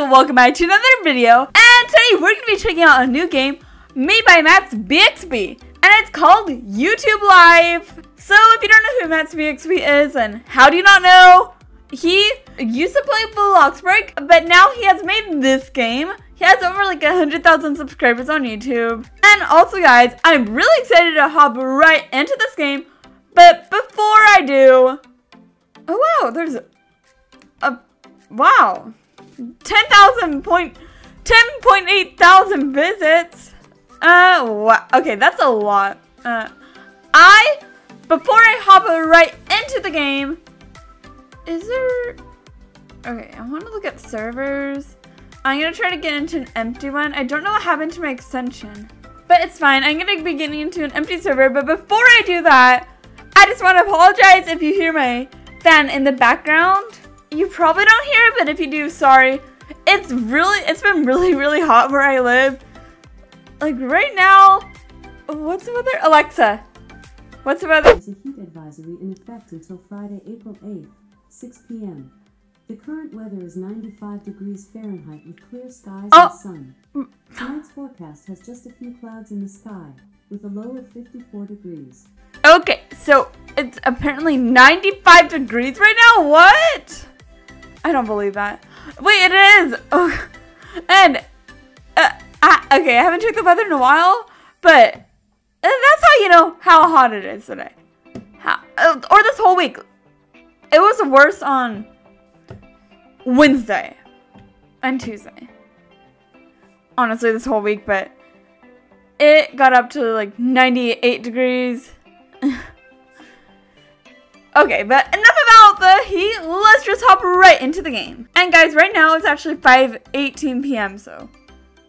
and welcome back to another video. And today we're going to be checking out a new game made by Matsbxb. And it's called YouTube Life. So if you don't know who Matsbxb is and how do you not know, he used to play Bloxburg, but now he has made this game. He has over like 100,000 subscribers on YouTube. And also guys, I'm really excited to hop right into this game. But before I do, oh wow, there's a, wow, 10,000 point, 10.8 thousand visits. Uh, wow. Okay, that's a lot. Uh, I, before I hop right into the game, is there, okay, I want to look at servers. I'm going to try to get into an empty one. I don't know what happened to my extension, but it's fine. I'm going to be getting into an empty server, but before I do that, I just want to apologize if you hear my fan in the background. You probably don't hear it, but if you do, sorry. It's really, it's been really, really hot where I live. Like right now, what's the weather? Alexa, what's the weather? There's a heat advisory in effect until Friday, April 8th, 6 p.m. The current weather is 95 degrees Fahrenheit with clear skies Oh. and sun. Tonight's forecast has just a few clouds in the sky, with a low of 54 degrees. Okay, so it's apparently 95 degrees right now? What? I don't believe that. Wait, it is! Oh, and, uh, I, okay, I haven't checked the weather in a while, but uh, that's how you know how hot it is today. How, uh, or this whole week. It was worse on Wednesday and Tuesday. Honestly, this whole week, but it got up to like 98 degrees. okay, but enough about the heat. Let's just hop right into the game. And guys, right now it's actually 5:18 p.m. So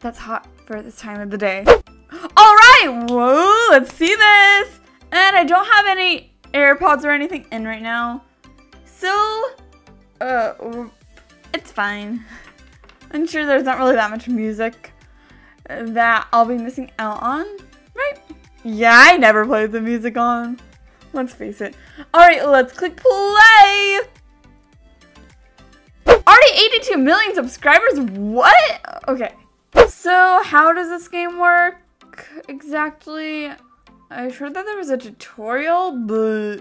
that's hot for this time of the day. All right, whoa, let's see this. And I don't have any AirPods or anything in right now, so uh, it's fine. I'm sure there's not really that much music that I'll be missing out on, right? Yeah, I never play the music on. Let's face it. Alright, let's click play! Already 82 million subscribers? What? Okay. So, how does this game work exactly? I heard that there was a tutorial, but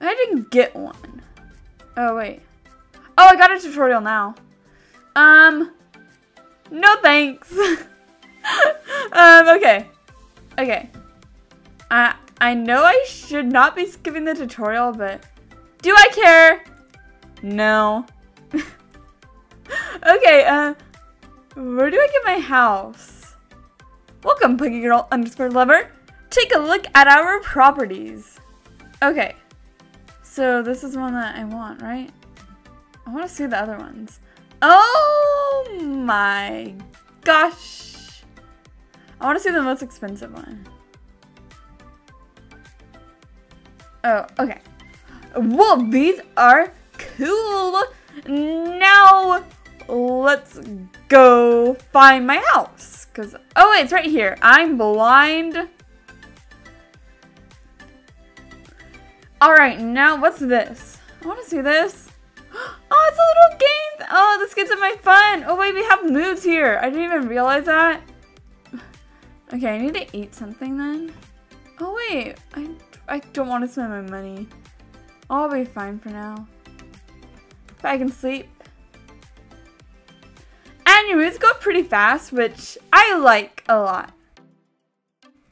I didn't get one. Oh, wait. Oh, I got a tutorial now. Um, no thanks. um, okay. Okay. I I know I should not be skipping the tutorial, but do I care? No. okay, uh where do I get my house? Welcome, Puggy Girl underscore lover. Take a look at our properties. Okay. So this is one that I want, right? I want to see the other ones. Oh my gosh. I want to see the most expensive one. Oh, okay. Well, these are cool. Now, let's go find my house. Cause, oh wait, it's right here. I'm blind. All right, now what's this? I want to see this. Oh, it's a little game. Oh, this gets in my fun. Oh wait, we have moods here. I didn't even realize that. Okay, I need to eat something then. Oh wait, I, I don't want to spend my money. I'll be fine for now. If I can sleep. And your moves go pretty fast, which I like a lot.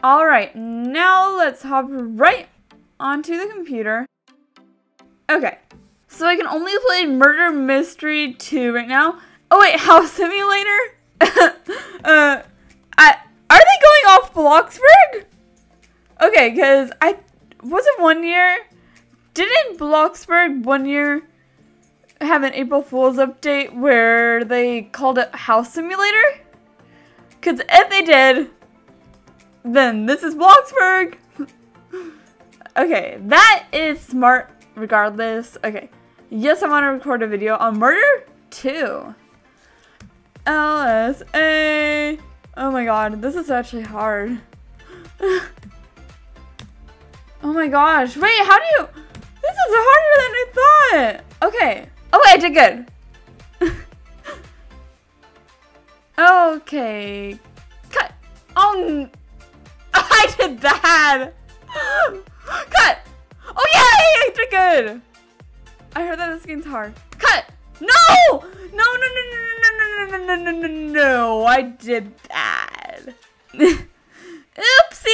Alright, now let's hop right onto the computer. Okay, so I can only play Murder Mystery 2 right now. Oh wait, House Simulator? uh, I, are they going off Bloxburg? Okay, because I, was it one year? Didn't Bloxburg one year have an April Fool's update where they called it House Simulator? Because if they did, then this is Bloxburg. okay, that is smart regardless. Okay, yes, I want to record a video on Murder 2. LSA. Oh my god, this is actually hard. oh my gosh, wait, how do you... This is harder than I thought. Okay. Oh I did good. okay. Cut. Oh, I did that. Cut. Oh yay, I did good. I heard that this game's hard. Cut. No! No, no, no, no, no, no, no, no, no, no, no, I did that.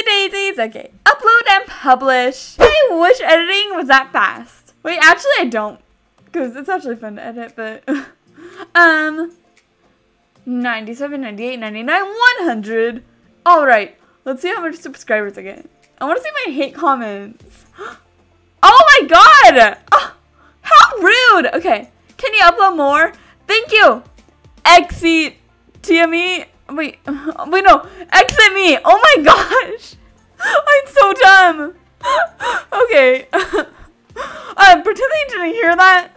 Daisies. Okay. Upload and publish. I wish editing was that fast. Wait, actually I don't. Because it's actually fun to edit, but... um... 97, 98, 99, 100. Alright. Let's see how much subscribers I get. I want to see my hate comments. Oh my god! Oh, how rude! Okay. Can you upload more? Thank you! Exit TME. Wait, wait, no. Exit me. Oh my gosh. I'm so dumb. Okay. um, pretend you didn't hear that.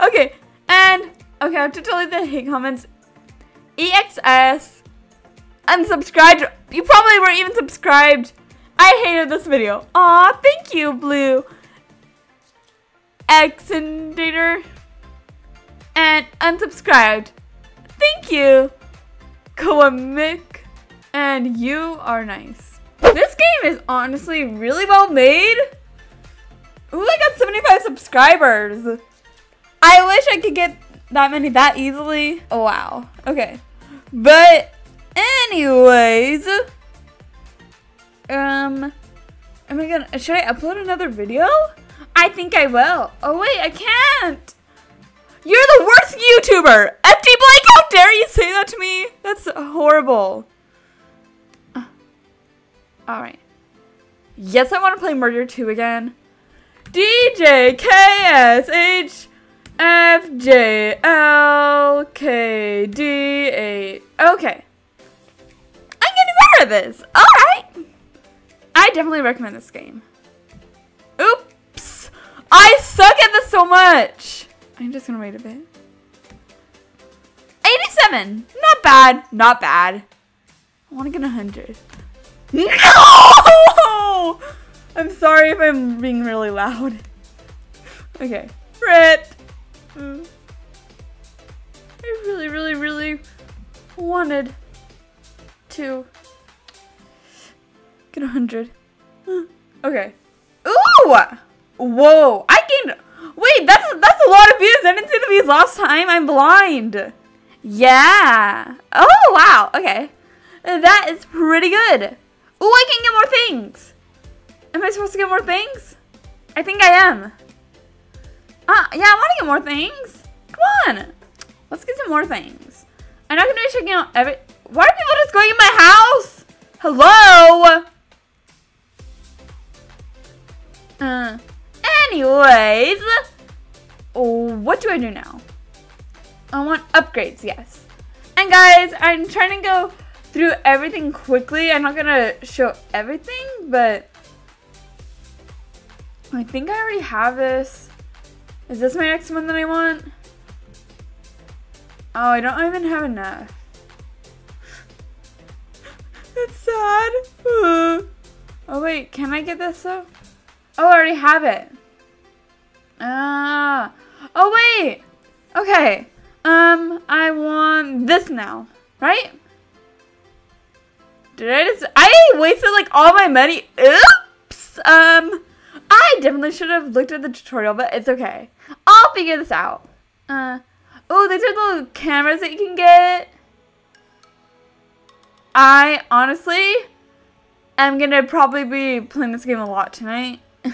okay, and okay, I have to you the hate comments. EXS unsubscribed. You probably weren't even subscribed. I hated this video. Aw, thank you, Blue. Exendator. And unsubscribed. Thank you. Coamic. And you are nice. This game is honestly really well made. Ooh, I got 75 subscribers. I wish I could get that many that easily. Oh, wow. Okay. But anyways, um, am I gonna, should I upload another video? I think I will. Oh wait, I can't. You're the worst YouTuber! FD Blake, dare you say that to me? That's horrible. Uh, Alright. Yes, I want to play Murder 2 again. DJ KS H F J L K D A. Okay. I'm getting better at this. Alright. I definitely recommend this game. Oops. I suck at this so much. I'm just gonna wait a bit. 87. Not bad. Not bad. I want to get 100. No! I'm sorry if I'm being really loud. Okay. Rip. Mm. I really, really, really wanted to get 100. Okay. Ooh! Whoa. I gained... Wait, that's, that's a lot of views. I didn't see the views last time. I'm blind. Yeah. Oh, wow. Okay. That is pretty good. Oh, I can get more things. Am I supposed to get more things? I think I am. Uh, yeah, I want to get more things. Come on. Let's get some more things. I'm not going to be checking out every... Why are people just going in my house? Hello? Uh, anyways. What do I do now? I want upgrades, yes. And guys, I'm trying to go through everything quickly. I'm not to show everything, but I think I already have this. Is this my next one that I want? Oh, I don't even have enough. That's sad. Oh wait, can I get this though? Oh, I already have it. Ah. Oh wait. Okay. Um, I want this now, right? Did I just, I wasted like all my money. Oops. Um, I definitely should have looked at the tutorial, but it's okay. I'll figure this out. Uh, oh, these are the cameras that you can get. I honestly am gonna probably be playing this game a lot tonight. uh,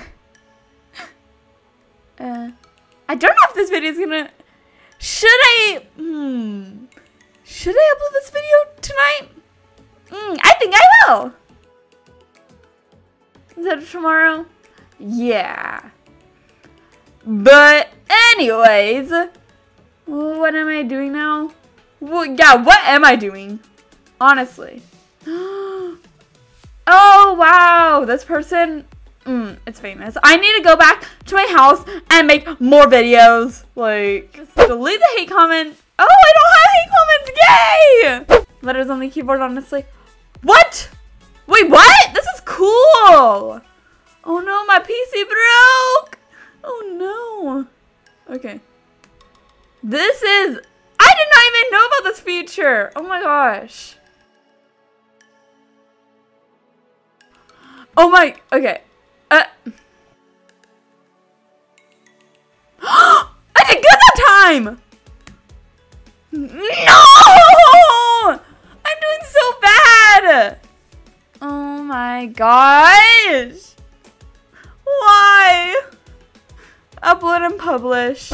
I don't know if this video is gonna. Should I? Hmm. Should I upload this video tonight? Mm, I think I will. Is that tomorrow? Yeah. But anyways, what am I doing now? Well, yeah, what am I doing? Honestly. oh, wow. This person, mm, it's famous. I need to go back to my house and make more videos. Like, just delete the hate comment. Oh, I don't have hate comments. Yay! Letters on the keyboard, honestly. What? Wait, what? This is cool. Oh no, my PC broke. Oh no. Okay. This is, I did not even know about this feature. Oh my gosh. Oh my, okay. Uh. I did good that time! No! I'm doing so bad! Oh my gosh! Why? Upload and publish.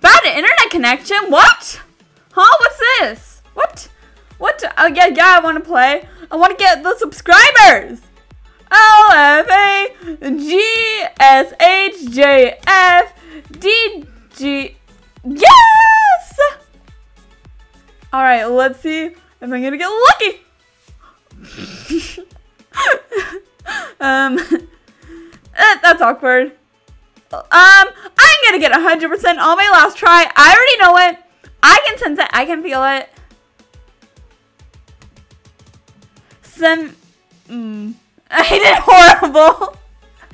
Bad internet connection? What? Huh? What's this? What? What? Oh yeah, yeah, I want to play. I want to get the subscribers! L F A G S H J F D G. Yes! Alright, let's see if I'm gonna get lucky. um, eh, that's awkward. Um, I'm gonna get 100% on my last try. I already know it. I can sense it. I can feel it. Some. Mm. I did horrible.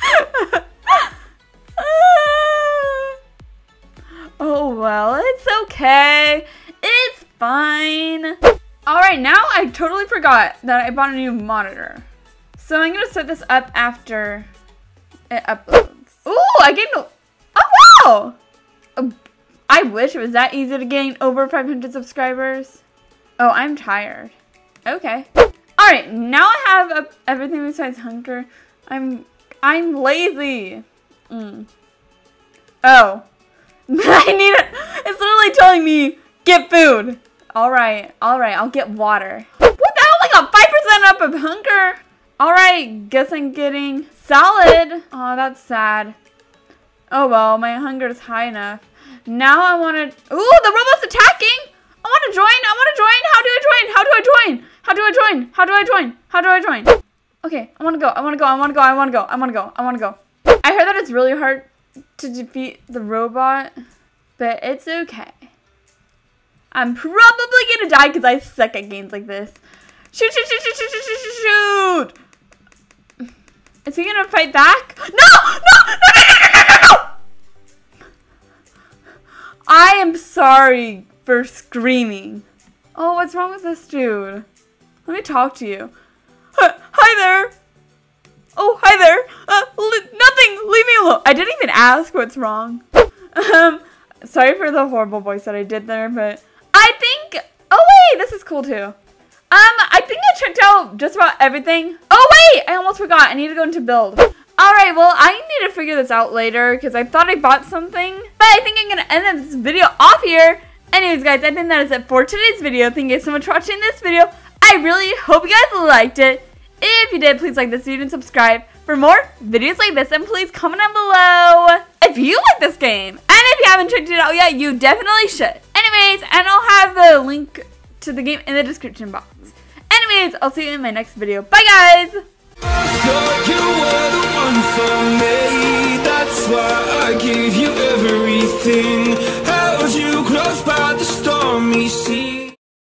oh well, it's okay. It's fine. Alright, now I totally forgot that I bought a new monitor. So I'm gonna set this up after it uploads. Ooh, I gained Oh wow! Oh, I wish it was that easy to gain over 500 subscribers. Oh, I'm tired. Okay. Alright, now I have a, everything besides hunger. I'm I'm lazy. Mm. Oh. I need it. It's literally telling me, get food. Alright, alright, I'll get water. What the hell? I got 5% up of hunger. Alright, guess I'm getting salad. Oh, that's sad. Oh well, my hunger is high enough. Now I want to... Ooh, the robot's attacking! I want to join! I want to join! How do I join? How do I join? How do I join? How do I join? How do I join? Okay, I wanna go, I wanna go, I wanna go, I wanna go, I wanna go, I wanna go. I heard that it's really hard to defeat the robot, but it's okay. I'm probably gonna die because I suck at games like this. Shoot, shoot, shoot, shoot, shoot, shoot, shoot, shoot! Is he gonna fight back? No! No! No! No! No! No! no! no! I am sorry for screaming. Oh, what's wrong with this dude? Let me talk to you. Hi there! Oh, hi there! Uh, nothing! Leave me alone! I didn't even ask what's wrong. Um, sorry for the horrible voice that I did there, but I think... Oh, wait! This is cool, too. Um, I think I checked out just about everything. Oh, wait! I almost forgot. I need to go into build. Alright, well, I need to figure this out later because I thought I bought something. But I think I'm going to end this video off here. Anyways, guys, I think that is it for today's video. Thank you so much for watching this video. I really hope you guys liked it. If you did, please like this video and subscribe for more videos like this. And please comment down below if you like this game. And if you haven't checked it out yet, you definitely should. Anyways, and I'll have the link to the game in the description box. Anyways, I'll see you in my next video. Bye, guys!